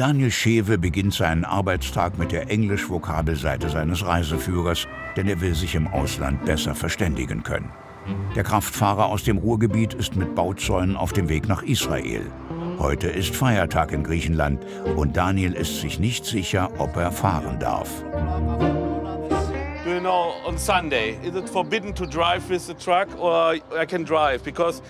Daniel Schewe beginnt seinen Arbeitstag mit der Englisch-Vokabelseite seines Reiseführers, denn er will sich im Ausland besser verständigen können. Der Kraftfahrer aus dem Ruhrgebiet ist mit Bauzäunen auf dem Weg nach Israel. Heute ist Feiertag in Griechenland und Daniel ist sich nicht sicher, ob er fahren darf. You know on Sunday is it forbidden to drive with the truck or I can drive because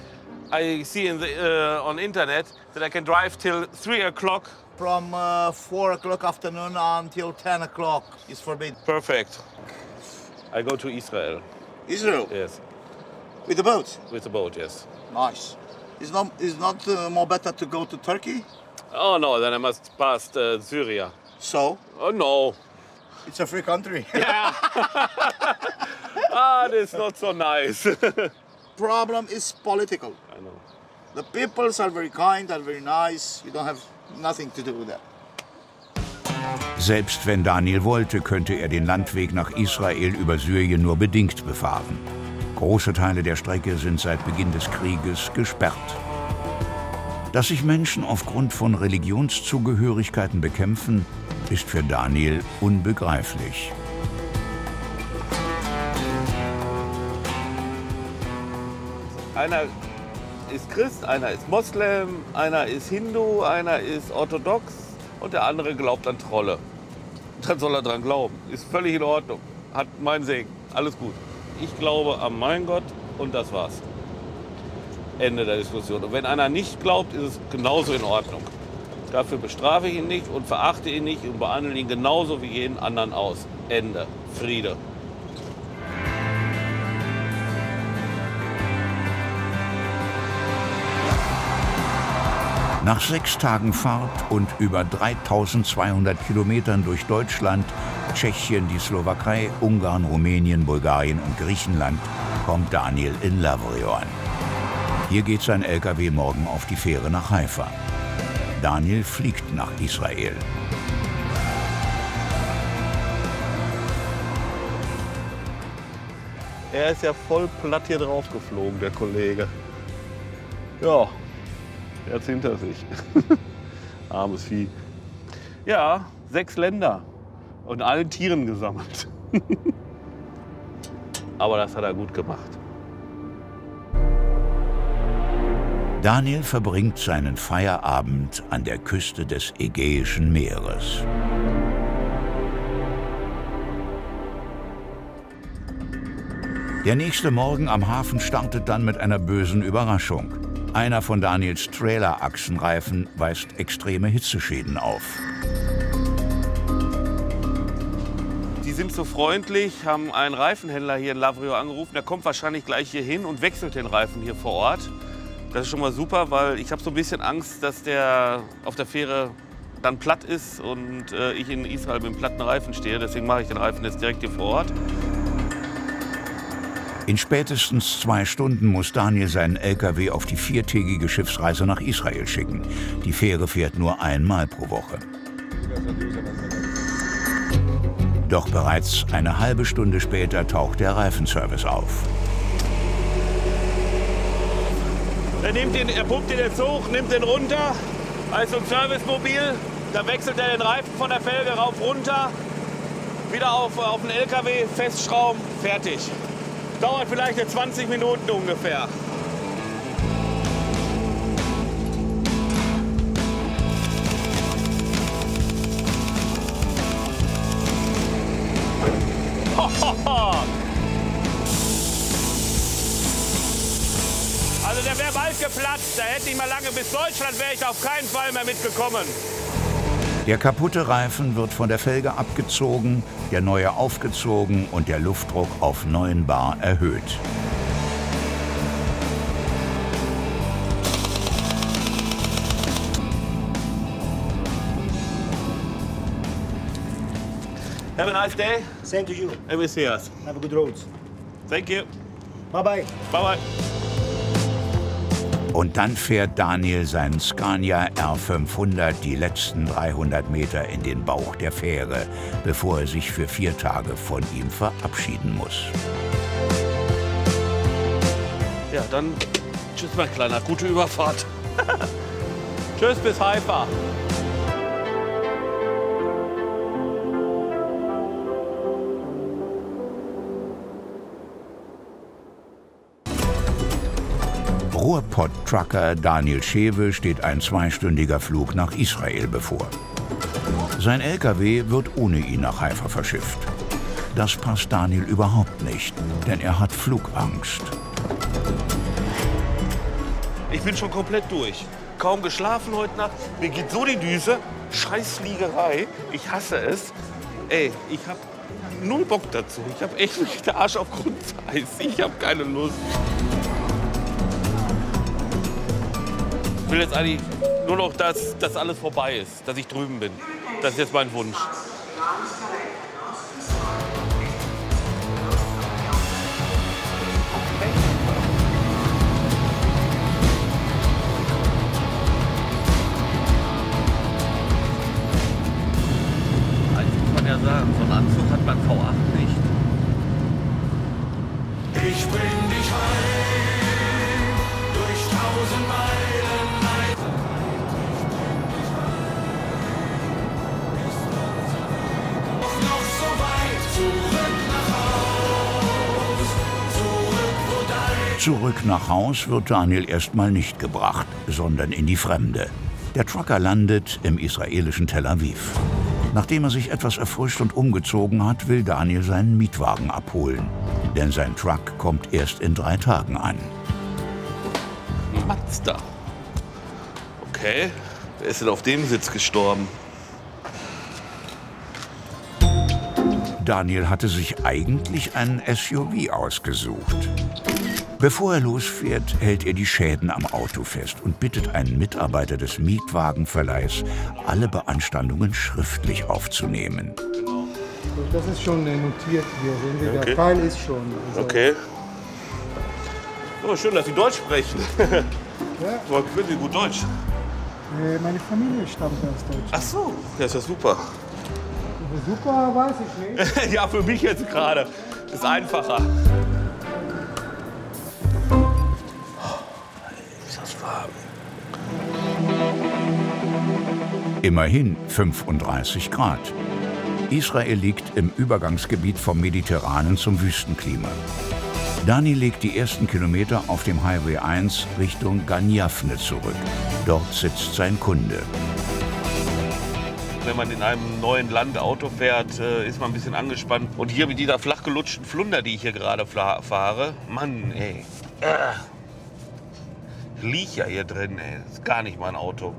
I see in the, uh, on internet that I can drive till three o'clock. From uh, 4 o'clock afternoon until 10 o'clock is forbidden. Perfect. I go to Israel. Israel? Yes. With the boat? With the boat, yes. Nice. Is not, is not uh, more better to go to Turkey? Oh no, then I must pass uh, Syria. So? Oh no. It's a free country. Yeah. ah, that's not so nice. Problem is political. I know. The peoples are very kind, are very nice. You don't have nothing to do with that. Selbst wenn Daniel wollte, könnte er den Landweg nach Israel über Syrien nur bedingt befahren. Große Teile der Strecke sind seit Beginn des Krieges gesperrt. Dass sich Menschen aufgrund von Religionszugehörigkeiten bekämpfen, ist für Daniel unbegreiflich. Einer ist Christ, einer ist Moslem, einer ist Hindu, einer ist orthodox und der andere glaubt an Trolle. Dann soll er dran glauben. Ist völlig in Ordnung. Hat meinen Segen. Alles gut. Ich glaube an meinen Gott und das war's. Ende der Diskussion. Und wenn einer nicht glaubt, ist es genauso in Ordnung. Dafür bestrafe ich ihn nicht und verachte ihn nicht und behandle ihn genauso wie jeden anderen aus. Ende. Friede. Nach sechs Tagen Fahrt und über 3200 Kilometern durch Deutschland, Tschechien, die Slowakei, Ungarn, Rumänien, Bulgarien und Griechenland kommt Daniel in Lavrio an. Hier geht sein LKW morgen auf die Fähre nach Haifa. Daniel fliegt nach Israel. Er ist ja voll platt hier drauf geflogen, der Kollege. Ja, jetzt hinter sich. Armes Vieh. Ja, sechs Länder und allen Tieren gesammelt. Aber das hat er gut gemacht. Daniel verbringt seinen Feierabend an der Küste des Ägäischen Meeres. Der nächste Morgen am Hafen startet dann mit einer bösen Überraschung. Einer von Daniels Trailer-Achsenreifen weist extreme Hitzeschäden auf. Die sind so freundlich, haben einen Reifenhändler hier in Lavrio angerufen. Der kommt wahrscheinlich gleich hier hin und wechselt den Reifen hier vor Ort. Das ist schon mal super, weil ich habe so ein bisschen Angst, dass der auf der Fähre dann platt ist und äh, ich in Israel mit dem platten Reifen stehe. Deswegen mache ich den Reifen jetzt direkt hier vor Ort. In spätestens zwei Stunden muss Daniel seinen LKW auf die viertägige Schiffsreise nach Israel schicken. Die Fähre fährt nur einmal pro Woche. Doch bereits eine halbe Stunde später taucht der Reifenservice auf. Er, nimmt den, er pumpt den jetzt hoch, nimmt den runter, also ein Servicemobil. Da wechselt er den Reifen von der Felge rauf runter, wieder auf, auf den LKW, festschrauben, fertig. Dauert vielleicht 20 Minuten ungefähr. Also der wäre bald geplatzt. Da hätte ich mal lange bis Deutschland wäre ich auf keinen Fall mehr mitgekommen. Der kaputte Reifen wird von der Felge abgezogen, der neue aufgezogen und der Luftdruck auf 9 Bar erhöht. Have a nice day. Same to you. And we see us. Have a good roads. Thank you. Bye bye. Bye bye. Und dann fährt Daniel seinen Scania R500 die letzten 300 Meter in den Bauch der Fähre, bevor er sich für vier Tage von ihm verabschieden muss. Ja, dann tschüss, mein Kleiner. Gute Überfahrt. tschüss bis Haifa. Ruhrpott-Trucker Daniel Schewe steht ein zweistündiger Flug nach Israel bevor. Sein LKW wird ohne ihn nach Haifa verschifft. Das passt Daniel überhaupt nicht, denn er hat Flugangst. Ich bin schon komplett durch. Kaum geschlafen heute Nacht. Mir geht so die Düse. Scheißfliegerei. Ich hasse es. Ey, ich hab null Bock dazu. Ich hab echt den Arsch auf Grundeis. Ich hab keine Lust. Will jetzt eigentlich nur noch, dass das alles vorbei ist. Dass ich drüben bin. Das ist jetzt mein Wunsch. Zurück nach Haus wird Daniel erstmal nicht gebracht, sondern in die Fremde. Der Trucker landet im israelischen Tel Aviv. Nachdem er sich etwas erfrischt und umgezogen hat, will Daniel seinen Mietwagen abholen. Denn sein Truck kommt erst in drei Tagen an. Mazda. Okay, wer ist denn auf dem Sitz gestorben? Daniel hatte sich eigentlich einen SUV ausgesucht. Bevor er losfährt, hält er die Schäden am Auto fest und bittet einen Mitarbeiter des Mietwagenverleihs, alle Beanstandungen schriftlich aufzunehmen. Das ist schon notiert hier, sehen Sie, Okay. der Teil ist schon. Also, Okay. Oh, schön, dass Sie Deutsch sprechen. Ja, Woher können Sie gut Deutsch? äh, meine Familie stammt aus Deutschland. Ach so, ja, ist ja super. Super, weiß ich nicht. ja, für mich jetzt gerade. Ist einfacher. Immerhin 35 Grad. Israel liegt im Übergangsgebiet vom Mediterranen zum Wüstenklima. Dani legt die ersten Kilometer auf dem Highway 1 Richtung Ganjafne zurück. Dort sitzt sein Kunde. Wenn man in einem neuen Land Auto fährt, äh, ist man ein bisschen angespannt. Und hier mit dieser flachgelutschten Flunder, die ich hier gerade fahre, Mann, ey. Äh. Lieg ja hier drin, ey. Das ist gar nicht mein Auto.